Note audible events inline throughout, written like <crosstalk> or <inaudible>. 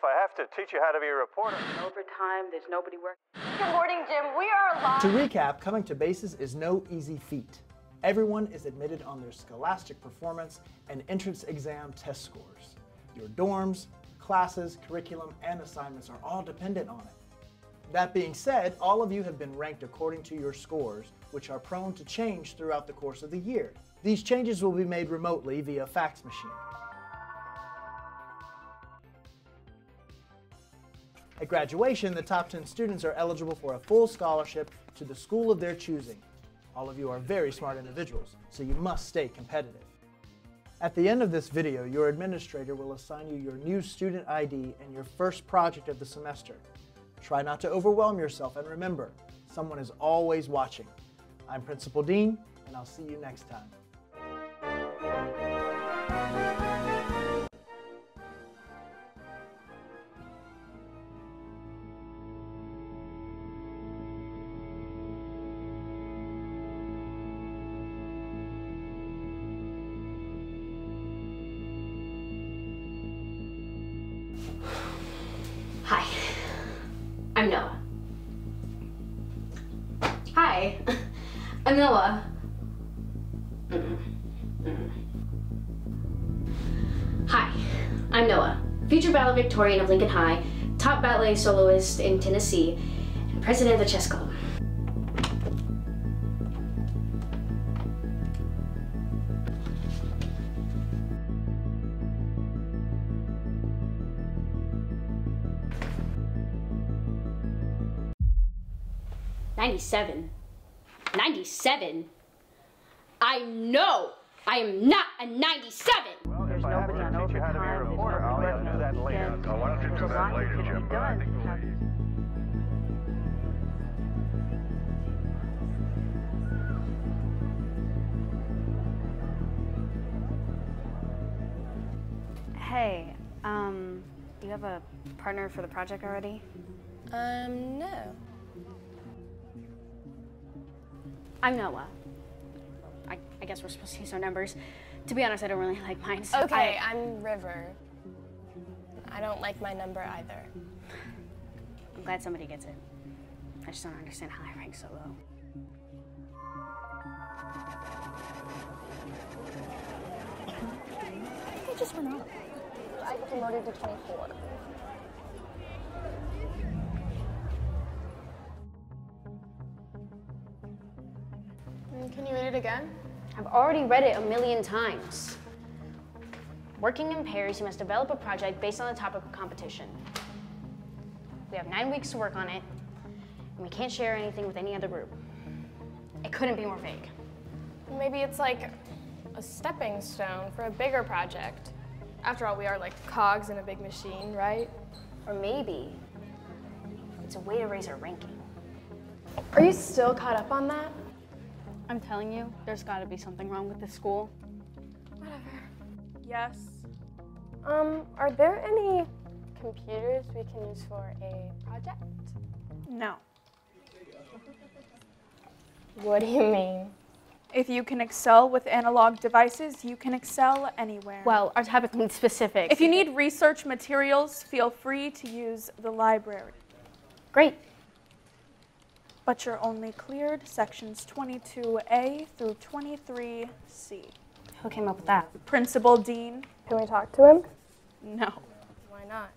if I have to teach you how to be a reporter. Overtime, there's nobody working. Good morning, Jim. We are live. To recap, coming to Bases is no easy feat. Everyone is admitted on their scholastic performance and entrance exam test scores. Your dorms, classes, curriculum, and assignments are all dependent on it. That being said, all of you have been ranked according to your scores, which are prone to change throughout the course of the year. These changes will be made remotely via fax machine. At graduation, the top 10 students are eligible for a full scholarship to the school of their choosing. All of you are very smart individuals, so you must stay competitive. At the end of this video, your administrator will assign you your new student ID and your first project of the semester. Try not to overwhelm yourself and remember, someone is always watching. I'm Principal Dean, and I'll see you next time. Mm-mm. Hi, I'm Noah, future valedictorian of Lincoln High, top ballet soloist in Tennessee, and president of the chess club. Ninety-seven. Ninety-seven. I know I am not a ninety-seven. Well, There's I nobody on to teach you how to be a overtime, there's reporter, I'll nobody have to do that later. Yeah. Oh, why don't you do that later, Jim? be I think we'll leave. Hey, um, you have a partner for the project already? Um, no. I'm Noah. Uh, I, I guess we're supposed to use our numbers. To be honest, I don't really <laughs> like mine. So Okay, I, I'm River. I don't like my number either. I'm glad somebody gets it. I just don't understand how I rank so low. I think I just went up. I got promoted to 24. Again? I've already read it a million times. Working in pairs, you must develop a project based on the topic of competition. We have nine weeks to work on it, and we can't share anything with any other group. It couldn't be more vague. Maybe it's like a stepping stone for a bigger project. After all, we are like cogs in a big machine, right? Or maybe it's a way to raise our ranking. Are you still caught up on that? I'm telling you, there's got to be something wrong with this school. Whatever. Yes. Um, are there any computers we can use for a project? No. <laughs> What do you mean? If you can excel with analog devices, you can excel anywhere. Well, our topic needs specifics. if you need research materials, feel free to use the library. Great. But you're only cleared sections 22A through 23C. Who came up with that? Principal Dean, Can we talk to him? no. Why not?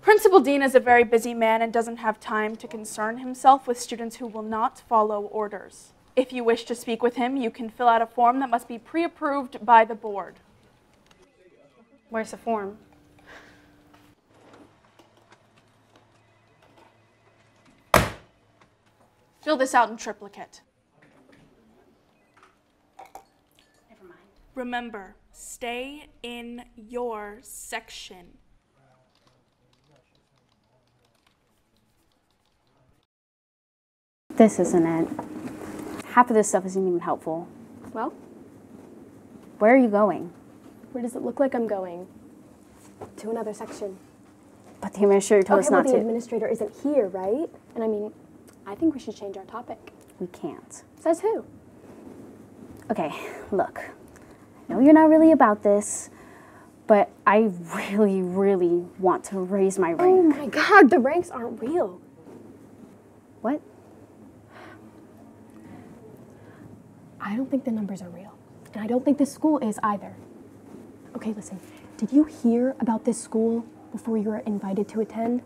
Principal Dean is a very busy man and doesn't have time to concern himself with students who will not follow orders. If you wish to speak with him, you can fill out a form that must be pre-approved by the board. Where's the form? Fill this out in triplicate. Never mind. Remember, stay in your section. This isn't it. Half of this stuff isn't even helpful. Well, Where are you going? where does it look like I'm going? To another section. But the administrator told okay, us well, the to. administrator isn't here, right? And I mean, I think we should change our topic. we can't. Says who? Okay, look. I know you're not really about this, but I really, really want to raise my oh rank. Oh my god, the ranks aren't real. What? I don't think the numbers are real. And I don't think this school is either. Okay, listen. Did you hear about this school before you were invited to attend?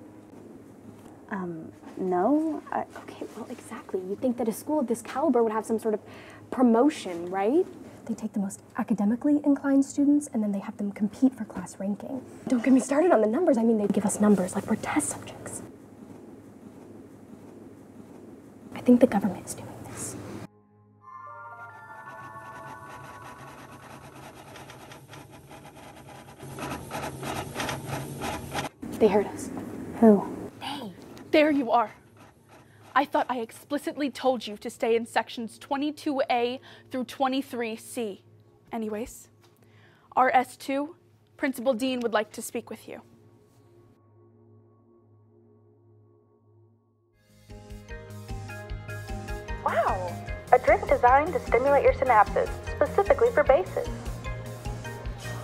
Um, no. Okay, well, exactly. You'd think that a school of this caliber would have some sort of promotion, right? They take the most academically inclined students and then they have them compete for class ranking. Don't get me started on the numbers. I mean, they give us numbers like we're test subjects. I think the government is doing this. They heard us. who? There you are. I thought I explicitly told you to stay in sections 22A through 23C. Anyways, RS2, Principal Dean would like to speak with you. Wow, a drink designed to stimulate your synapses, specifically for bases.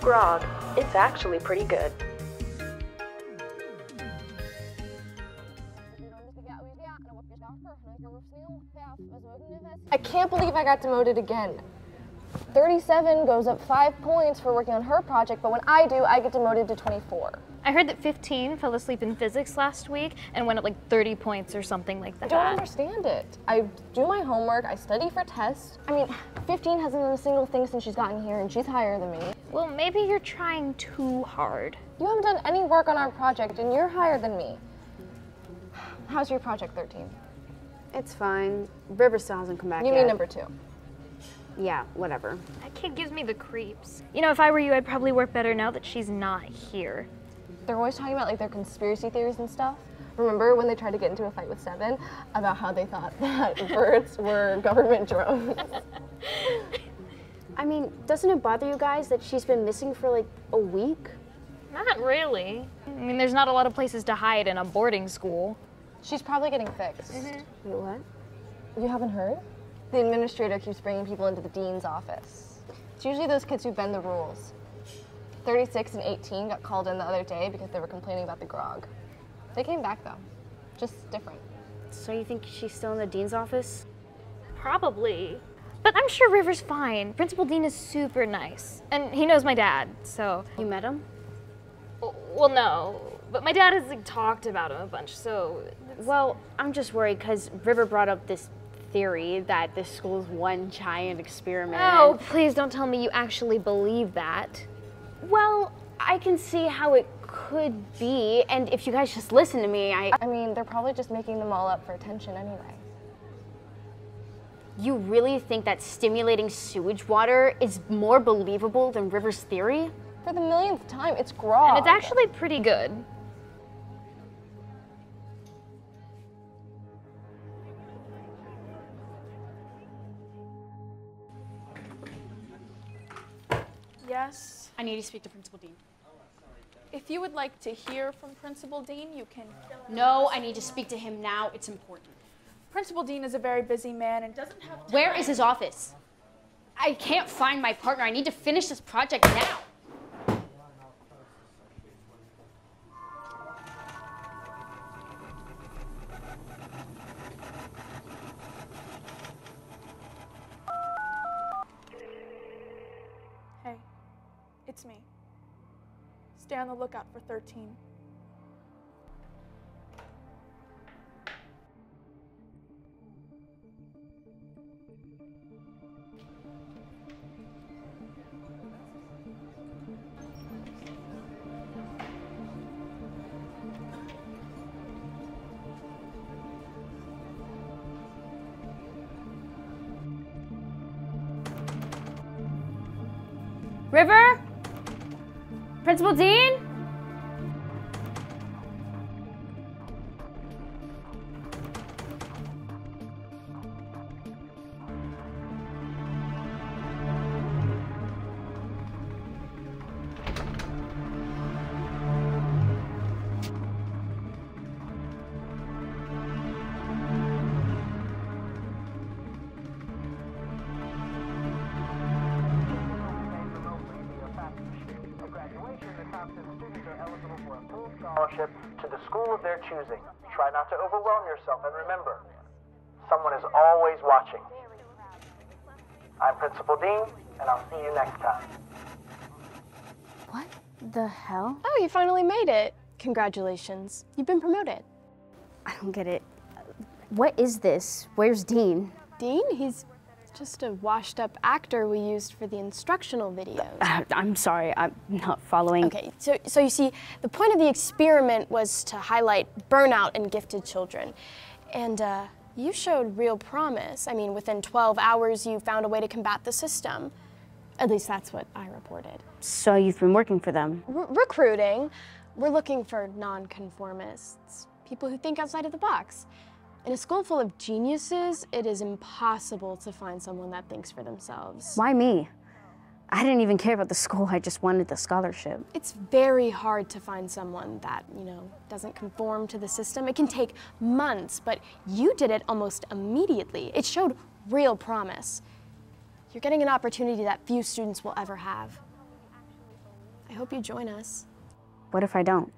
Grog, it's actually pretty good. Can't believe I got demoted again. 37 goes up five points for working on her project, but when I do, I get demoted to 24. I heard that 15 fell asleep in physics last week and went up like 30 points or something like that. I don't understand it. I do my homework, I study for tests. I mean, 15 hasn't done a single thing since she's gotten here, and she's higher than me. Well, maybe you're trying too hard. You haven't done any work on our project, and you're higher than me. How's your project, 13? It's fine. River still hasn't come back You yet. mean number two. Yeah, whatever. That kid gives me the creeps. You know, if I were you, I'd probably work better now that she's not here. They're always talking about like their conspiracy theories and stuff. Remember when they tried to get into a fight with Seven about how they thought <laughs> that birds were government drones? I mean, doesn't it bother you guys that she's been missing for like a week? Not really. I mean, there's not a lot of places to hide in a boarding school. She's probably getting fixed. Mm-hmm. Wait, what? You haven't heard? The administrator keeps bringing people into the dean's office. It's usually those kids who bend the rules. 36 and 18 got called in the other day because they were complaining about the grog. They came back though, just different. So you think she's still in the dean's office? Probably. But I'm sure River's fine. Principal Dean is super nice. And he knows my dad, so. You met him? Well, no. But my dad has like talked about him a bunch, so. Well, I'm just worried because River brought up this theory that this school's one giant experiment. Oh, please don't tell me you actually believe that. Well, I can see how it could be, and if you guys just listen to me, I. I mean, they're probably just making them all up for attention anyway. You really think that stimulating sewage water is more believable than River's theory? For the millionth time, it's grog. And it's actually pretty good. I need to speak to Principal Dean. If you would like to hear from Principal Dean, you can. No, I need to speak to him now. It's important. Principal Dean is a very busy man and doesn't have time. Where is his office? I can't find my partner. I need to finish this project now. It's me. Stay on the lookout for 13. River? Principal Dean? To of their choosing. Try not to overwhelm yourself and remember, someone is always watching. I'm Principal Dean, and I'll see you next time. What the hell? Oh, you finally made it. Congratulations. You've been promoted. I don't get it. What is this? Where's Dean? Dean? He's just a washed up actor we used for the instructional videos. Uh, I'm sorry, I'm not following. Okay, so, so you see, the point of the experiment was to highlight burnout in gifted children. And uh, you showed real promise. I mean, within 12 hours, you found a way to combat the system. At least that's what I reported. So you've been working for them? R- recruiting. We're looking for nonconformists, people who think outside of the box. In a school full of geniuses, it is impossible to find someone that thinks for themselves. Why me? I didn't even care about the school, I just wanted the scholarship. It's very hard to find someone that, you know, doesn't conform to the system. It can take months, but you did it almost immediately. It showed real promise. You're getting an opportunity that few students will ever have. I hope you join us. What if I don't?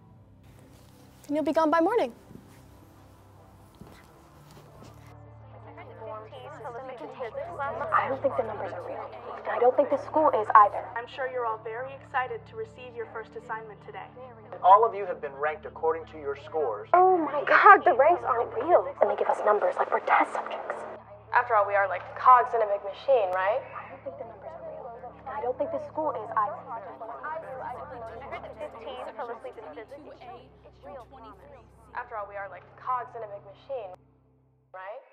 Then you'll be gone by morning. I don't think the numbers are real. And I don't think the school is either. I'm sure you're all very excited to receive your first assignment today. All of you have been ranked according to your scores. Oh my god, the ranks aren't real. And they give us numbers like we're test subjects. After all, we are like cogs in a big machine, right? I don't think the numbers are real. And I don't think the school is either. After all, we are like cogs in a big machine, right?